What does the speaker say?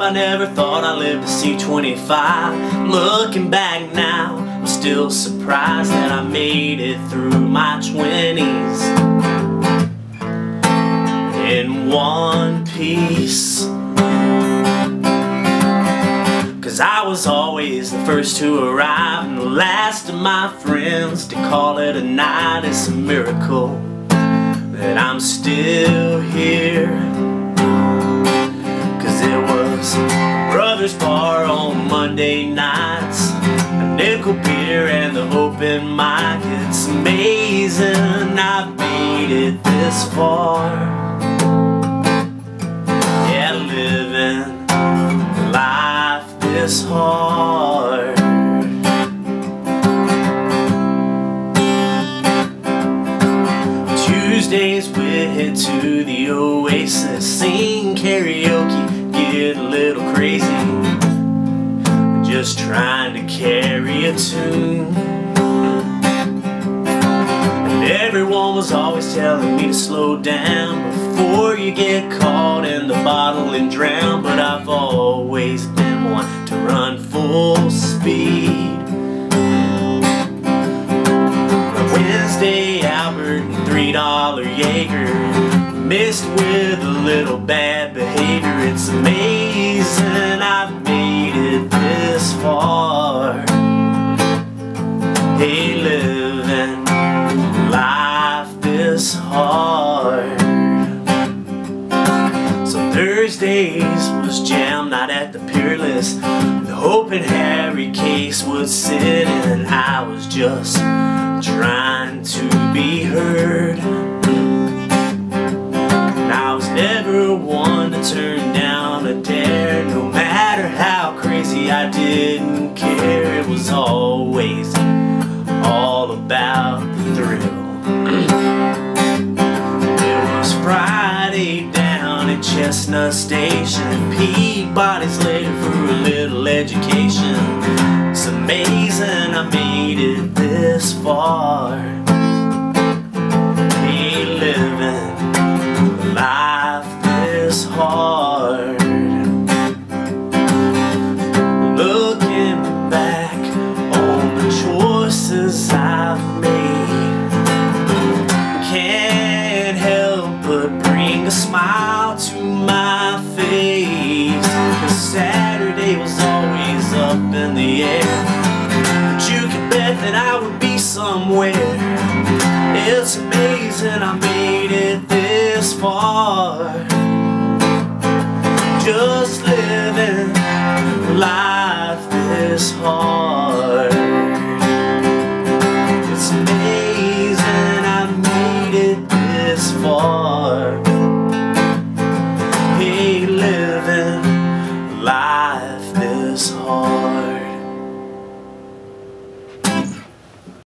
I never thought I'd live to see 25. Looking back now, I'm still surprised that I made it through my 20s in one piece. Cause I was always the first to arrive and the last of my friends to call it a night. It's a miracle that I'm still here. Nickel beer and the open mic. It's amazing I've made it this far. Yeah, living life this hard. Tuesdays we head to the Oasis, sing tune. And everyone was always telling me to slow down before you get caught in the bottle and drown. But I've always been one to run full speed. Wednesday Albert and three dollar Jaeger mixed with a little bad behavior. It's amazing Thursdays was jam night at the Peerless. Hoping Harry Case would sit and I was just trying to be heard. And I was never one to turn down a dare, no matter how crazy I didn't care. It was always Chestnut Station. Peabody's late for a little education. It's amazing I made it this far. Be living life this hard. Looking back on the choices I've made Saturday was always up in the air. But you can bet that I would be somewhere. It's amazing I made it this far. Just living life this hard. life this hard.